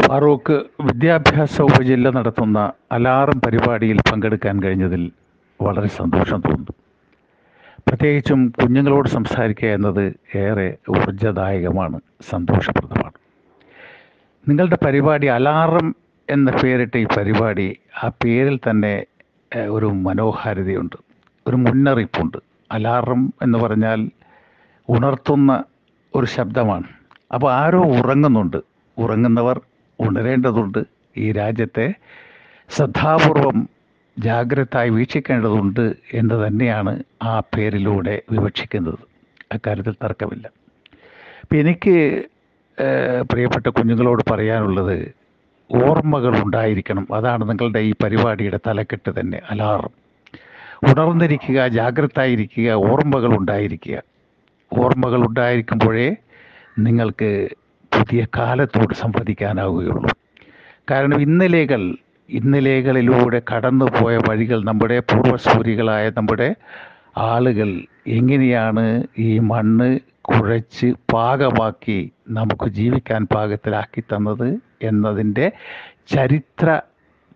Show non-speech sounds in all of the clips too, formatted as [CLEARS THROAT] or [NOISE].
ഫാറൂഖ് വിദ്യാഭ്യാസ ഉപജില്ല നടത്തുന്ന അലാറം പരിപാടിയിൽ പങ്കെടുക്കാൻ കഴിഞ്ഞതിൽ വളരെ സന്തോഷം തോന്നുന്നു. പ്രത്യേകിച്ചും കുഞ്ഞുങ്ങളോട് സംസാരിക്കുക എന്നത് ഏറെ ഊർജദായകമാണ് സന്തോഷപ്രദമാണ്. നിങ്ങളുടെ പരിപാടി അലാറം എന്ന പേരിട്ട ഈ പരിപാടി ആ പേരിൽ തന്നെ ഒരു മനോഹാരിതയുണ്ട് ഒരു മുന്നറിയിപ്പുണ്ട്. അലാറം എന്ന് പറഞ്ഞാൽ ഉണർത്തുന്ന ഒരു ശബ്ദമാണ്. അപ്പോൾ ആരോ ഉറങ്ങുന്നുണ്ട്. ഉറങ്ങുന്നവർ ഉണരേണ്ടതുണ്ട്. ഈ രാജ്യത്തെ ശ്രദ്ധാപൂർവം ജാഗ്രതായി വീക്ഷിക്കേണ്ടതുണ്ട് എന്ന് തന്നെയാണ് ആ പേരിലൂടെ വിവക്ഷിക്കുന്നത്. അക്കാര്യത്തിൽ തർക്കമില്ല. അപ്പം എനിക്ക് പ്രിയപ്പെട്ട കുഞ്ഞുങ്ങളോട് പറയാനുള്ളത് ഓർമ്മകൾ ഉണ്ടായിരിക്കണം. അതാണ് നിങ്ങളുടെ ഈ പരിപാടിയുടെ തലക്കെട്ട് തന്നെ അലാറം. ഉണർന്നിരിക്കുക ജാഗ്രതായിരിക്കുക ഓർമ്മകൾ ഉണ്ടായിരിക്കുക. ഓർമ്മകൾ ഉണ്ടായിരിക്കുമ്പോഴേ നിങ്ങൾക്ക് പുതിയ കാലത്തോട് സംവദിക്കാനാവുകയുള്ളൂ. കാരണം ഇന്നലെകൾ ഇന്നലെകളിലൂടെ കടന്നു പോയ വഴികൾ നമ്മുടെ പൂർവസൂരികളായ നമ്മുടെ ആളുകൾ എങ്ങനെയാണ് ഈ മണ്ണ് കുഴച്ച് പാകമാക്കി നമുക്ക് ജീവിക്കാൻ പാകത്തിലാക്കി തന്നത് എന്നതിന്റെ ചരിത്ര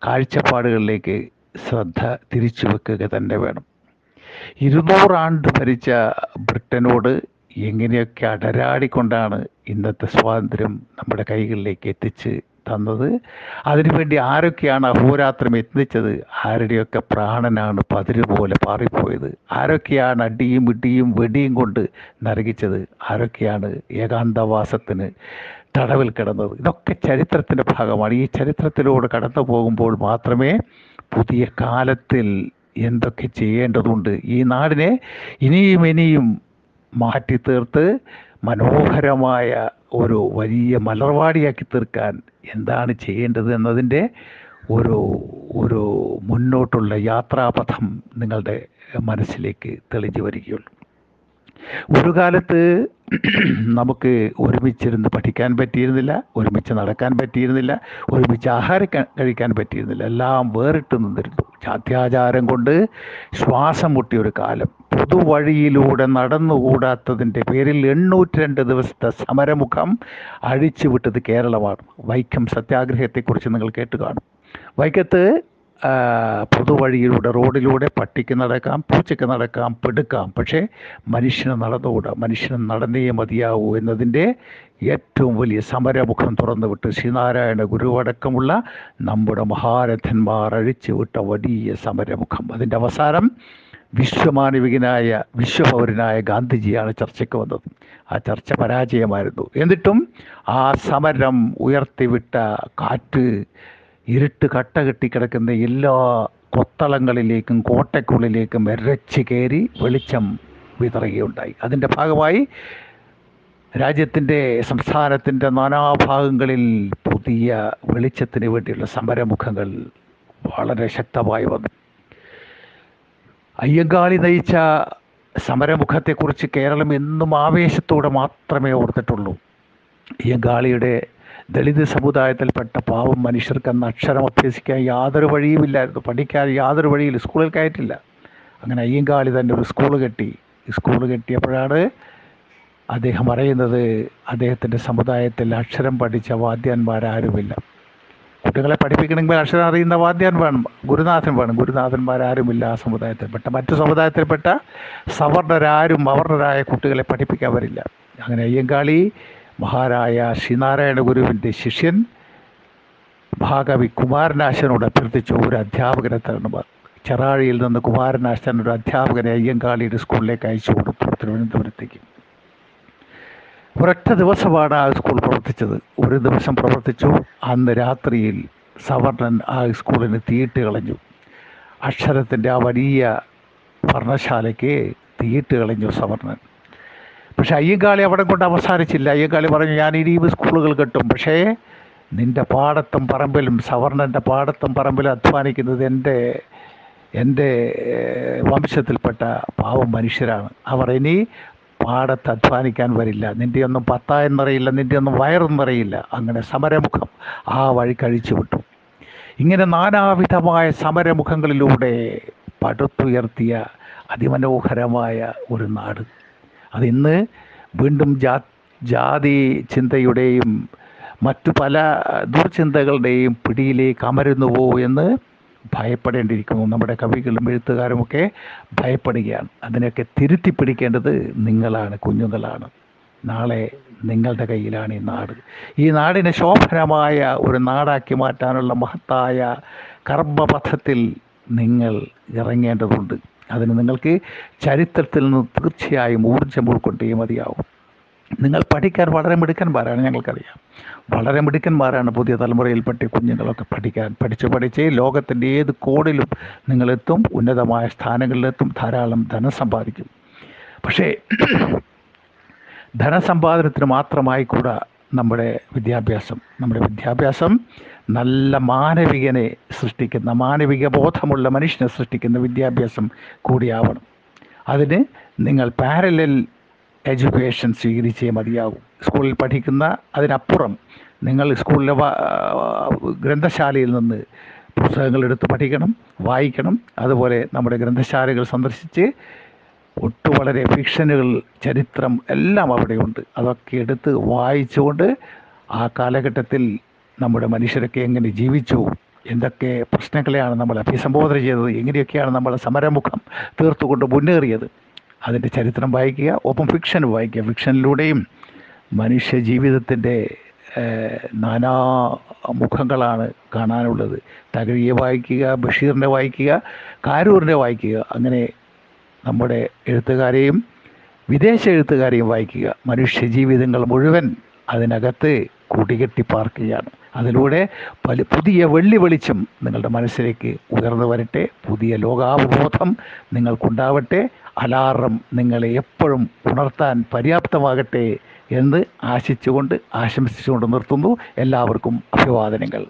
കാഴ്ചപ്പാടുകളിലേക്ക് ശ്രദ്ധ തിരിച്ചു വെക്കുക തന്നെ വേണം. ഇരുന്നൂറാണ്ട് ഭരിച്ച ബ്രിട്ടനോട് എങ്ങനെയൊക്കെ അടരാടിക്കൊണ്ടാണ് ഇന്നത്തെ സ്വാതന്ത്ര്യം നമ്മുടെ കൈകളിലേക്ക് എത്തിച്ച് തന്നത്? അതിനുവേണ്ടി ആരൊക്കെയാണ് അഹോരാത്രം എത്തിച്ചത് ആരുടെയൊക്കെ പ്രാണനാണ് പതിര് പോലെ പാറിപ്പോയത്? ആരൊക്കെയാണ് അടിയും ഇടിയും വെടിയും കൊണ്ട് നരകിച്ചത്? ആരൊക്കെയാണ് ഏകാന്തവാസത്തിന് തടവിൽ കിടന്നത്? ഇതൊക്കെ ചരിത്രത്തിന്റെ ഭാഗമാണ്. ഈ ചരിത്രത്തിലൂടെ കടന്നു പോകുമ്പോൾ മാത്രമേ പുതിയ കാലത്തിൽ എന്തൊക്കെ ചെയ്യേണ്ടതുണ്ട്? ഈ നാടിനെ ഇനിയും ഇനിയും മാറ്റി തീർത്ത് മനോഹരമായ ഒരു വലിയ മലർവാടിയാക്കി തീർക്കാൻ എന്താണ് ചെയ്യേണ്ടത് എന്നതിന്റെ ഒരു ഒരു മുന്നോട്ടുള്ള യാത്രാപഥം നിങ്ങളുടെ മനസ്സിലേക്ക് തെളിഞ്ഞു വരികയുള്ളൂ. ഒരു കാലത്ത് [CLEARS THROAT] നമുക്ക് ഒരുമിച്ചിരുന്ന് പഠിക്കാൻ പറ്റിയിരുന്നില്ല ഒരുമിച്ച് നടക്കാൻ പറ്റിയിരുന്നില്ല ഒരുമിച്ച് ആഹാരം കഴിക്കാൻ പറ്റിയിരുന്നില്ല. എല്ലാം വേറിട്ട് നിന്നിരുന്നു. അത്യാചാരം കൊണ്ട് ശ്വാസം മുട്ടിയ ഒരു കാലം. പൊതുവഴിയിലൂടെ നടന്നുകൂടാത്തതിന്റെ പേരിൽ എണ്ണൂറ്റി രണ്ട് ദിവസത്തെ സമരമുഖം അഴിച്ചുവിട്ടത് കേരളമാണ്. വൈക്കം സത്യാഗ്രഹത്തെക്കുറിച്ച് നിങ്ങൾ കേട്ട് കാണും. വൈക്കത്ത് പൊതുവഴിയിലൂടെ റോഡിലൂടെ പട്ടിക്ക് നടക്കാം പൂച്ചയ്ക്ക് നടക്കാം പെടുക്കാം. പക്ഷേ മനുഷ്യന് നടന്നുകൂടാ. മനുഷ്യന് നടന്നേ മതിയാവൂ എന്നതിന്റെ ഏറ്റവും വലിയ സമരമുഖം തുറന്നുവിട്ട് ശ്രീനാരായണ ഗുരുവടക്കമുള്ള നമ്മുടെ മഹാരഥന്മാർ അഴിച്ചുവിട്ട വലിയ സമരമുഖം. അതിന്റെ അവസാനം വിശ്വമാനവികനായ വിശ്വപൗരനായ ഗാന്ധിജിയാണ് ചർച്ചയ്ക്ക് വന്നത്. ആ ചർച്ച പരാജയമായിരുന്നു. എന്നിട്ടും ആ സമരം ഉയർത്തിവിട്ട കാറ്റ് ഇരുട്ട് കട്ട കെട്ടിക്കിടക്കുന്ന എല്ലാ കൊത്തളങ്ങളിലേക്കും കോട്ടയ്ക്കുള്ളിലേക്കും വരച്ച് കയറി വെളിച്ചം വിതറുകയുണ്ടായി. അതിന്റെ ഭാഗമായി രാജ്യത്തിന്റെ സംസ്ഥാനത്തിന്റെ നാനാഭാഗങ്ങളിൽ പുതിയ വെളിച്ചത്തിന് വേണ്ടിയുള്ള സമരമുഖങ്ങൾ വളരെ ശക്തമായി വന്നു. അയ്യങ്കാളി നയിച്ച സമരമുഖത്തെക്കുറിച്ച് കേരളം എന്നും ആവേശത്തോടെ മാത്രമേ ഓർത്തിട്ടുള്ളൂ. അയ്യങ്കാളിയുടെ ദളിത് സമുദായത്തിൽപ്പെട്ട പാവം മനുഷ്യർക്ക് അന്ന് അക്ഷരം അഭ്യസിക്കാൻ യാതൊരു വഴിയുമില്ലായിരുന്നു. പഠിക്കാൻ യാതൊരു വഴിയിൽ സ്കൂളിൽ കയറ്റില്ല. അങ്ങനെ അയ്യങ്കാളി തന്നെ ഒരു സ്കൂൾ കെട്ടി. സ്കൂൾ കെട്ടിയപ്പോഴാണ് അദ്ദേഹം പറയുന്നത് അദ്ദേഹത്തിന്റെ സമുദായത്തിൽ അക്ഷരം പഠിച്ച വാദ്യാന്മാരാരുമില്ല കുട്ടികളെ പഠിപ്പിക്കണമെങ്കിൽ അക്ഷരം അറിയുന്ന വാദ്യാൻ വേണം ഗുരുനാഥൻ വേണം. ഗുരുനാഥന്മാരാരുമില്ല ആ സമുദായത്തിൽപ്പെട്ട. മറ്റു സമുദായത്തിൽപ്പെട്ട സവർണരാരും അവർണരായ കുട്ടികളെ പഠിപ്പിക്കാൻ വരില്ല. അങ്ങനെ അയ്യങ്കാളി മഹാരായ ശ്രീനാരായണ ഗുരുവിന്റെ ശിഷ്യൻ ഭാഗവി കുമാരനാശനോട് അഭ്യർത്ഥിച്ച ഒരു അധ്യാപകനെ തരണം. ചെറാഴിയിൽ നിന്ന് കുമാരനാശൻ ഒരു അധ്യാപകനെ അയ്യങ്കാളിയുടെ സ്കൂളിലേക്ക് അയച്ചു കൊടുത്തു തിരുവനന്തപുരത്തേക്ക്. ഒരൊറ്റ ദിവസമാണ് ആ സ്കൂൾ പ്രവർത്തിച്ചത്. ഒരു ദിവസം പ്രവർത്തിച്ചു. അന്ന് രാത്രിയിൽ സവർണൻ ആ സ്കൂളിന് തീയിട്ട് കളഞ്ഞു. അക്ഷരത്തിന്റെ ആ വലിയ വർണശാലയ്ക്ക് തീയിട്ട് കളഞ്ഞു സവർണൻ. പക്ഷെ അയ്യങ്കാളി അവിടെ കൊണ്ട് അവസാനിച്ചില്ല. അയ്യങ്കാളി പറഞ്ഞു ഞാൻ ഇനിയും സ്കൂളുകൾ കെട്ടും. പക്ഷേ നിന്റെ പാടത്തും പറമ്പിലും സവർണന്റെ പാടത്തും പറമ്പിലും അധ്വാനിക്കുന്നത് എന്റെ എന്റെ വംശത്തിൽപ്പെട്ട പാവം മനുഷ്യരാണ്. അവർ ഇനി പാടത്ത് അധ്വാനിക്കാൻ വരില്ല. നിന്റെ ഒന്നും പത്തായെന്നറിയില്ല നിന്റെ ഒന്നും വയറെന്നറിയില്ല അങ്ങനെ സമരമുഖം ആ വഴി കഴിച്ചു വിട്ടു. ഇങ്ങനെ നാനാവിധമായ സമരമുഖങ്ങളിലൂടെ പടുത്തുയർത്തിയ അതിമനോഹരമായ ഒരു നാട്. അതിന്ന് വീണ്ടും ജാ ജാതി ചിന്തയുടെയും മറ്റു പല ദുർചിന്തകളുടെയും പിടിയിലേക്ക് അമരുന്നുവോ എന്ന് ഭയപ്പെടേണ്ടിയിരിക്കുന്നു. നമ്മുടെ കവികളും എഴുത്തുകാരുമൊക്കെ ഭയപ്പെടുകയാണ്. അതിനൊക്കെ തിരുത്തി പിടിക്കേണ്ടത് നിങ്ങളാണ് കുഞ്ഞുങ്ങളാണ്. നാളെ നിങ്ങളുടെ കയ്യിലാണ് ഈ നാട്. ഈ നാടിനെ ശോഭനമായ ഒരു നാടാക്കി മാറ്റാനുള്ള മഹത്തായ കർമ്മപഥത്തിൽ നിങ്ങൾ ഇറങ്ങേണ്ടതുണ്ട്. അതിന് നിങ്ങൾക്ക് ചരിത്രത്തിൽ നിന്ന് തീർച്ചയായും ഊർജം ഉൾക്കൊണ്ടേ മതിയാവും. നിങ്ങൾ പഠിക്കാൻ വളരെ മിടുക്കന്മാരാണ് ഞങ്ങൾക്കറിയാം. വളരെ മിടുക്കന്മാരാണ് പുതിയ തലമുറയിൽപ്പെട്ട കുഞ്ഞുങ്ങളൊക്കെ പഠിക്കാൻ. പഠിച്ച് പഠിച്ച് ലോകത്തിന്റെ ഏത് കോണിലും നിങ്ങളെത്തും ഉന്നതമായ സ്ഥാനങ്ങളിലെത്തും ധാരാളം ധനം സമ്പാദിക്കും. പക്ഷേ ധനസമ്പാദനത്തിന് മാത്രമായി കൂടാ നമ്മുടെ വിദ്യാഭ്യാസം. നമ്മുടെ വിദ്യാഭ്യാസം നല്ല മാനവികനെ സൃഷ്ടിക്കുന്ന മാനവിക ബോധമുള്ള മനുഷ്യനെ സൃഷ്ടിക്കുന്ന വിദ്യാഭ്യാസം കൂടിയാവണം. അതിന് നിങ്ങൾ പാരലൽ എഡ്യൂക്കേഷൻ സ്വീകരിച്ചേ മതിയാകും സ്കൂളിൽ പഠിക്കുന്ന അതിനപ്പുറം നിങ്ങൾ സ്കൂളിലെ ഗ്രന്ഥശാലയിൽ നിന്ന് പുസ്തകങ്ങൾ എടുത്ത് പഠിക്കണം വായിക്കണം. അതുപോലെ നമ്മുടെ ഗ്രന്ഥശാലകൾ സന്ദർശിച്ച് ഒട്ടു വളരെ ഫിക്ഷനുകൾ ചരിത്രം എല്ലാം അവിടെയുണ്ട്. അതൊക്കെ എടുത്ത് വായിച്ചുകൊണ്ട് ആ കാലഘട്ടത്തിൽ നമ്മുടെ മനുഷ്യരൊക്കെ എങ്ങനെ ജീവിച്ചു എന്തൊക്കെ പ്രശ്നങ്ങളെയാണ് നമ്മൾ അഭിസംബോധന ചെയ്തത് എങ്ങനെയൊക്കെയാണ് നമ്മൾ സമരമുഖം തീർത്തുകൊണ്ട് മുന്നേറിയത്. അതിന്റെ ചരിത്രം വായിക്കുക ഒപ്പം ഫിക്ഷൻ വായിക്കുക. ഫിക്ഷനിലൂടെയും മനുഷ്യ ജീവിതത്തിന്റെ നാനാ മുഖങ്ങളാണ് കാണാനുള്ളത്. തകഴിയെ വായിക്കുക ബഷീറിനെ വായിക്കുക കാരൂരിനെ വായിക്കുക അങ്ങനെ നമ്മുടെ എഴുത്തുകാരെയും വിദേശ എഴുത്തുകാരെയും വായിക്കുക. മനുഷ്യജീവിതങ്ങൾ മുഴുവൻ അതിനകത്ത് കൂട്ടികെട്ടി പാർക്കുകയാണ് അതിലൂടെ പല പുതിയ വെള്ളി വെളിച്ചം നിങ്ങളുടെ മനസ്സിലേക്ക് ഉയർന്നു വരട്ടെ. പുതിയ ലോകാവബോധം നിങ്ങൾക്കുണ്ടാവട്ടെ. അലാറം നിങ്ങളെ എപ്പോഴും ഉണർത്താൻ പര്യാപ്തമാകട്ടെ എന്ന് ആശിച്ചുകൊണ്ട് ആശംസിച്ചുകൊണ്ട് നിർത്തുന്നു. എല്ലാവർക്കും അഭിവാദനങ്ങൾ.